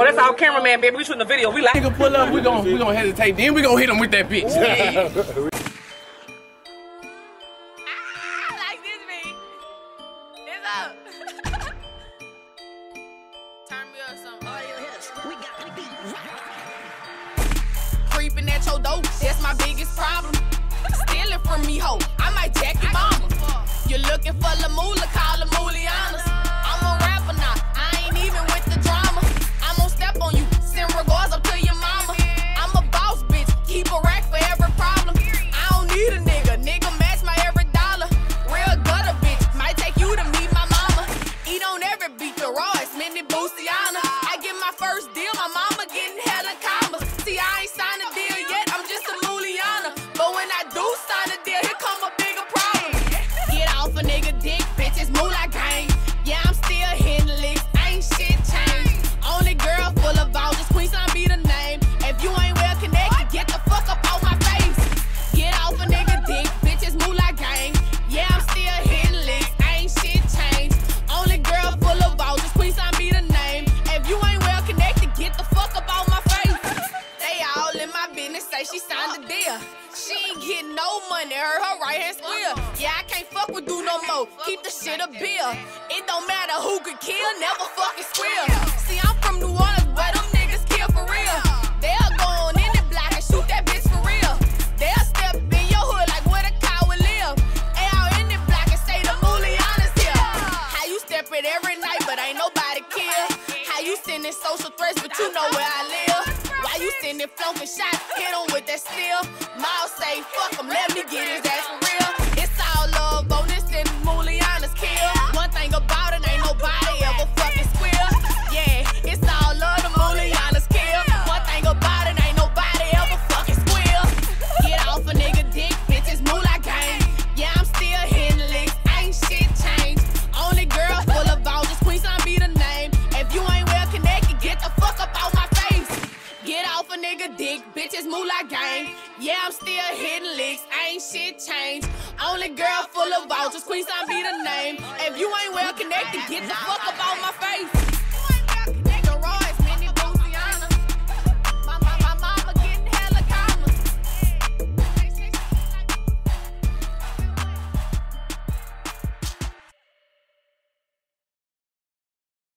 Oh, that's our cameraman, baby. We shooting the video. We like. Nigga pull up, we gon' we gon' hesitate. Then we gonna hit him with that bitch. Ah, like this, me. It's up. Turn me up some. Oh, Creeping at your door, that's my biggest problem. Stealing from me, ho. I might jack your mama. You're looking for La money, hurt her right hand squeal. Yeah, I can't fuck with you no more. Keep the shit a bill. It don't matter who could kill, never fucking squeal. See, I'm from New Orleans, where them niggas kill for real. They'll go on in the block and shoot that bitch for real. They'll step in your hood like where the cow would live. They out in the block and say the Mulaiana's here. How you step it every night, but ain't nobody kill? How you sending social threats, but you know where I live? Sending flunking shots? Hit 'em with that steel. Miles say, fuck him, let me get his ass real. Bitches Mula gang. Yeah, I'm still hitting licks, ain't shit changed. Only girl full of vouchers, Queenstown be the name. If you ain't well connected, get the fuck up out my face.